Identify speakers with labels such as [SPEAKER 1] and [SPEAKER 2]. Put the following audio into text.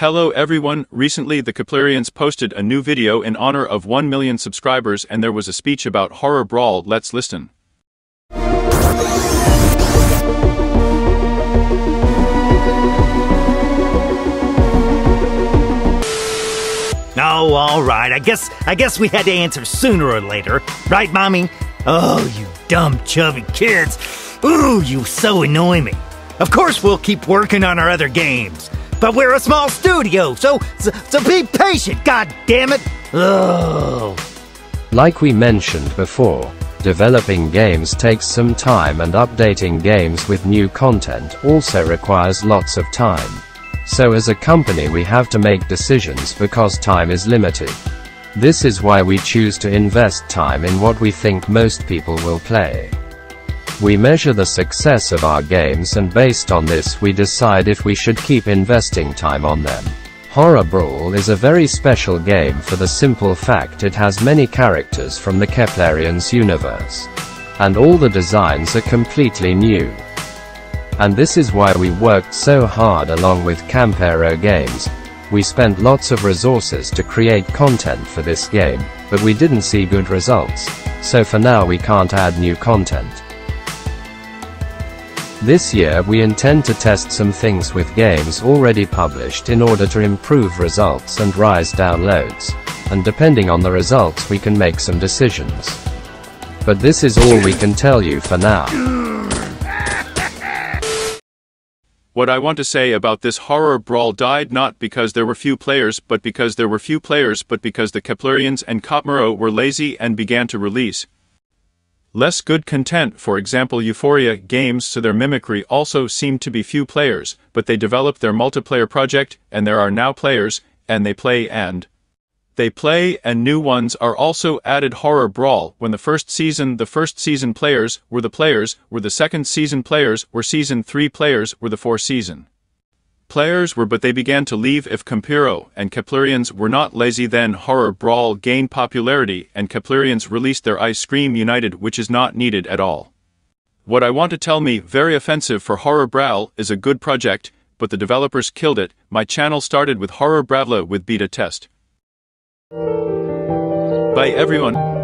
[SPEAKER 1] Hello everyone, recently the Keplerians posted a new video in honor of 1 million subscribers and there was a speech about Horror Brawl, let's listen.
[SPEAKER 2] Oh, all right. I guess I guess we had to answer sooner or later, right, mommy? Oh, you dumb chubby kids! Ooh, you so annoy me. Of course, we'll keep working on our other games, but we're a small studio, so so, be patient. God damn it! Oh.
[SPEAKER 3] Like we mentioned before, developing games takes some time and updating games with new content also requires lots of time. So as a company we have to make decisions because time is limited. This is why we choose to invest time in what we think most people will play. We measure the success of our games and based on this we decide if we should keep investing time on them. Horror Brawl is a very special game for the simple fact it has many characters from the Keplerians universe. And all the designs are completely new. And this is why we worked so hard along with Campero Games. We spent lots of resources to create content for this game, but we didn't see good results. So for now we can't add new content. This year we intend to test some things with games already published in order to improve results and rise downloads. And depending on the results we can make some decisions. But this is all we can tell you for now.
[SPEAKER 1] What I want to say about this horror brawl died not because there were few players but because there were few players but because the Keplerians and Campero were lazy and began to release less good content for example Euphoria games so their mimicry also seem to be few players, but they developed their multiplayer project and there are now players, and they play and they play and new ones are also added Horror Brawl. When the first season the first season players were the players were the second season players were season 3 players were the four season players were but they began to leave if Campero and Keplerians were not lazy then Horror Brawl gained popularity and Keplerians released their Ice Scream United which is not needed at all. What I want to tell me very offensive for Horror Brawl is a good project but the developers killed it, my channel started with Horror Bravla with beta test. Bye everyone.